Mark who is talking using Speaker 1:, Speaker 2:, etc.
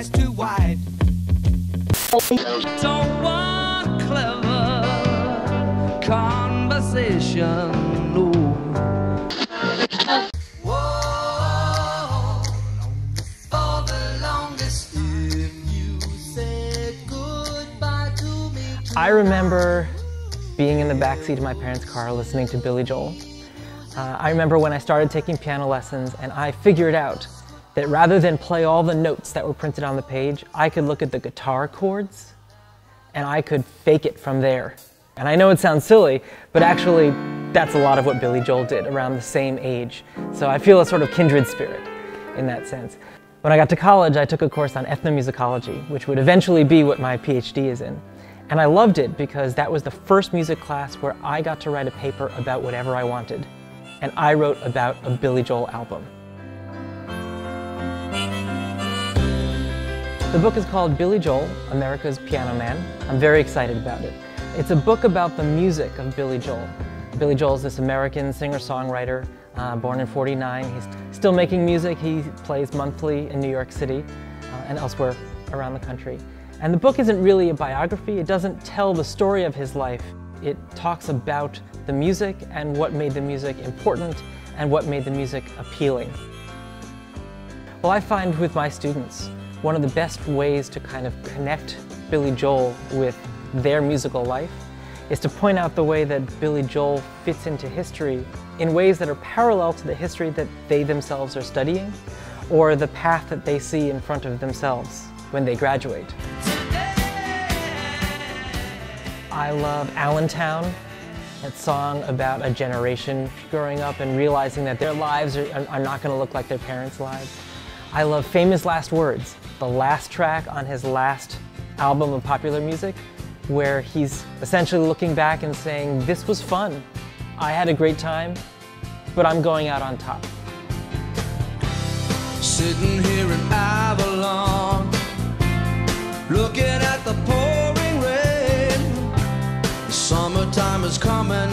Speaker 1: ties too wide. Don't want clever conversation. No.
Speaker 2: I remember being in the backseat of my parents' car listening to Billy Joel. Uh, I remember when I started taking piano lessons and I figured out that rather than play all the notes that were printed on the page, I could look at the guitar chords and I could fake it from there. And I know it sounds silly, but actually that's a lot of what Billy Joel did around the same age. So I feel a sort of kindred spirit in that sense. When I got to college, I took a course on ethnomusicology, which would eventually be what my PhD is in. And I loved it because that was the first music class where I got to write a paper about whatever I wanted. And I wrote about a Billy Joel album. The book is called Billy Joel, America's Piano Man. I'm very excited about it. It's a book about the music of Billy Joel. Billy Joel is this American singer-songwriter, uh, born in 49. He's still making music. He plays monthly in New York City uh, and elsewhere around the country. And the book isn't really a biography. It doesn't tell the story of his life. It talks about the music and what made the music important and what made the music appealing. Well, I find with my students, one of the best ways to kind of connect Billy Joel with their musical life is to point out the way that Billy Joel fits into history in ways that are parallel to the history that they themselves are studying or the path that they see in front of themselves when they graduate. I love Allentown, that song about a generation growing up and realizing that their lives are, are not going to look like their parents' lives. I love Famous Last Words, the last track on his last album of popular music, where he's essentially looking back and saying, This was fun. I had a great time, but I'm going out on top.
Speaker 1: Sitting here in Avalon, looking at the pouring rain. Summertime is coming